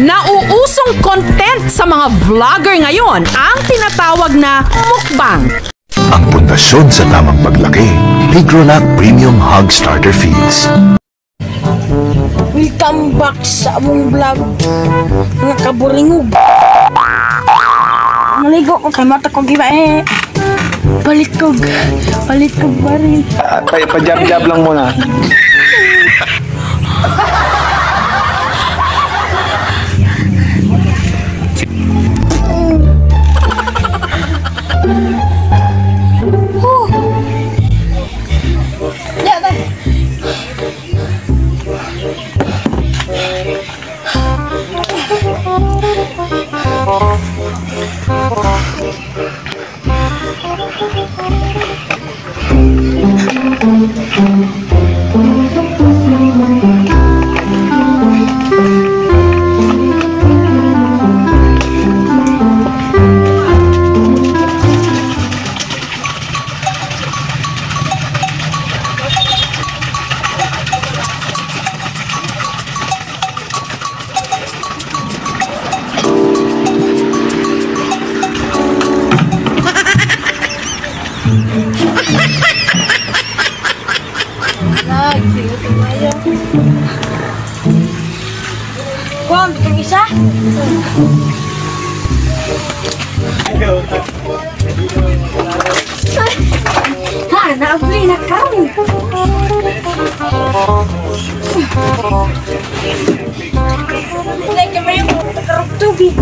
Nauusong content sa mga vlogger ngayon ang tinatawag na mukbang. Ang pundasyon sa tamang paglaki, Tigrolac Premium Hog Starter Feeds. Welcome back sa among vlog Mga kaburingog Naligo ko kay mata ko giba eh Palit ko Palit ko ba rin Ah, pa, pa-jab-jab lang muna. Like a rainbow, tubig.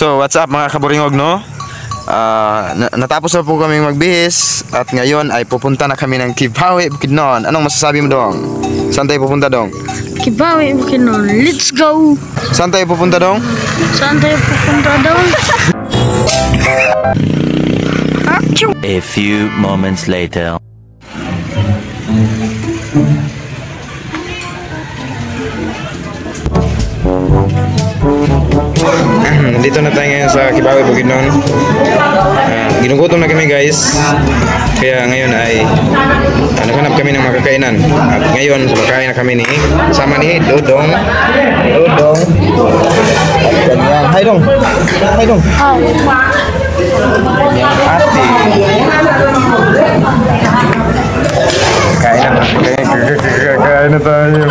So, what's up mga kaburingog, no? Ah, na- natapos na po kami magbihis at ngayon ay pupunta na kami ng Kibawe, Bukidnon. Anong masasabi mo dong? Saan tayo pupunta dong? Kibawi mo kinon. Let's go! Saan tayo pupunta dong? Saan tayo pupunta doon? A few moments later. Dito na tayo ngayon sa Kibawe, Bukidnon. Ah, ginugutom na kami guys. Kaya ngayon ay ah, naghanap kami ng makakainan. At ngayon, kumakain na kami ni kasama ni Dodong. Dodong. Ganyan. Hi Dong. Hi Dong. Kain na. Kain na tayo.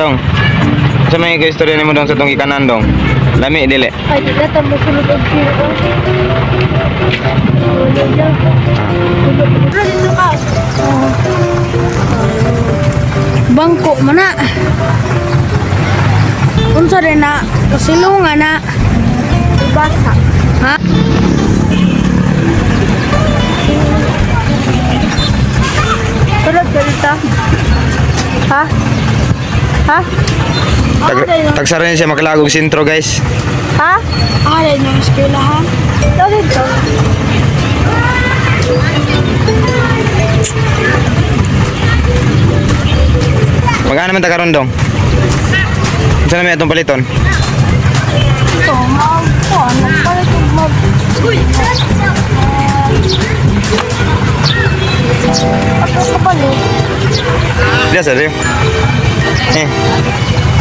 Dong. Sa may istorya nimo dong sa tong ikanan dong. Lami dili. Ay, di na tamo sulod ang kilo. Bangko man na. Unsa rin na kasilungan na. Basa. Ha? Ha? Tag tagsara niya siya makalagog sentro guys. Ha? Alay ng eskwelahan. Dali to. Magana man ta karon dong. Unsa na may atong paliton? Ito, mag... Ano, para ito mag... Uy! Ako kabalo. Dia sa rin. Eh.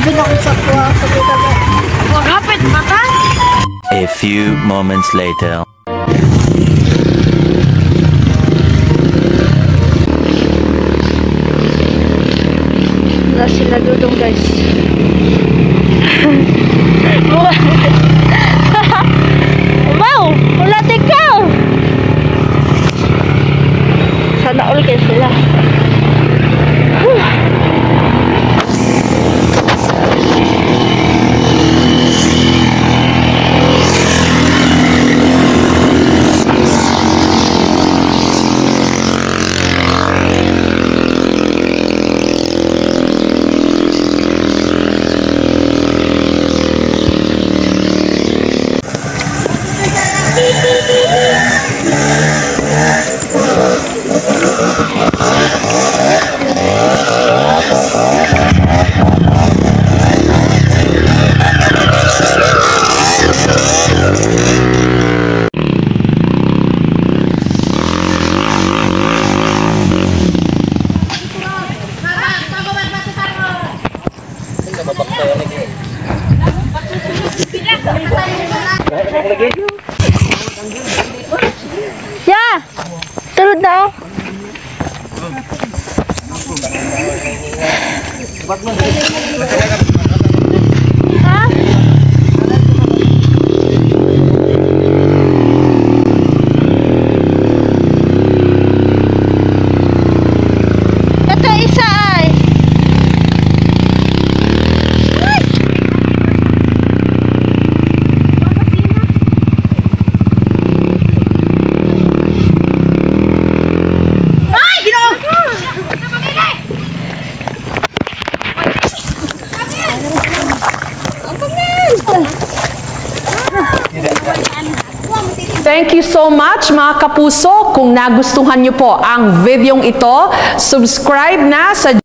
Abi na ko sa kuha sa kita ba. Maghapit pa ta. A few moments later. Wala sila dudong guys. wow! Wala tikaw! Sana all kayo sila. Ya, turun dong. Cepat, so much mga kapuso. Kung nagustuhan nyo po ang videong ito, subscribe na sa